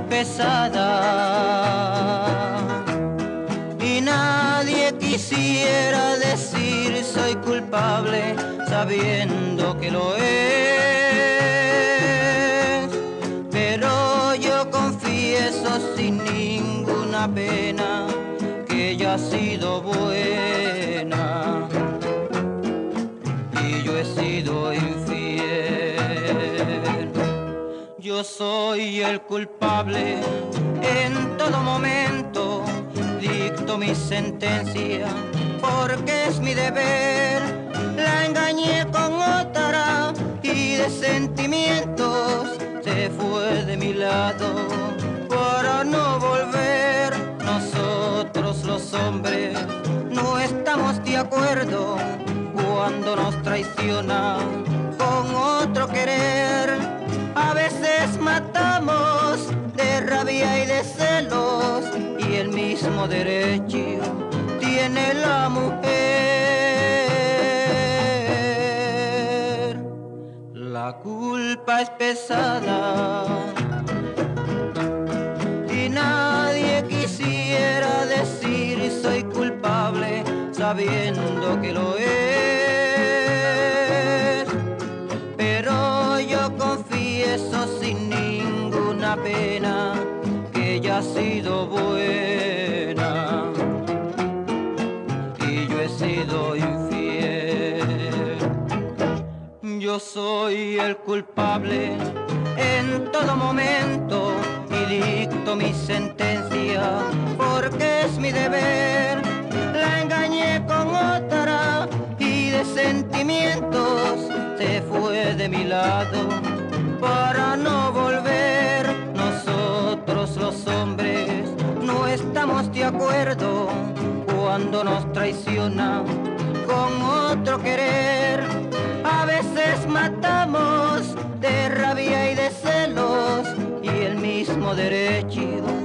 pesada y nadie quisiera decir soy culpable sabiendo que lo es. Pero yo confieso sin ninguna pena que ella ha sido buena y yo he sido infiel. Yo soy el culpable en todo momento, dicto mi sentencia porque es mi deber. La engañé con otra y de sentimientos se fue de mi lado para no volver. Nosotros los hombres no estamos de acuerdo cuando nos traiciona con otro querer. Mismo derecho tiene la mujer. La culpa es pesada y nadie quisiera decir soy culpable sabiendo que lo es. Pero yo confieso sin ninguna pena que ella ha sido buena soy el culpable en todo momento y dicto mi sentencia porque es mi deber. La engañé con otra y de sentimientos se fue de mi lado para no volver. Nosotros los hombres no estamos de acuerdo cuando nos traiciona con otro querer. A veces matamos de rabia y de celos y el mismo derecho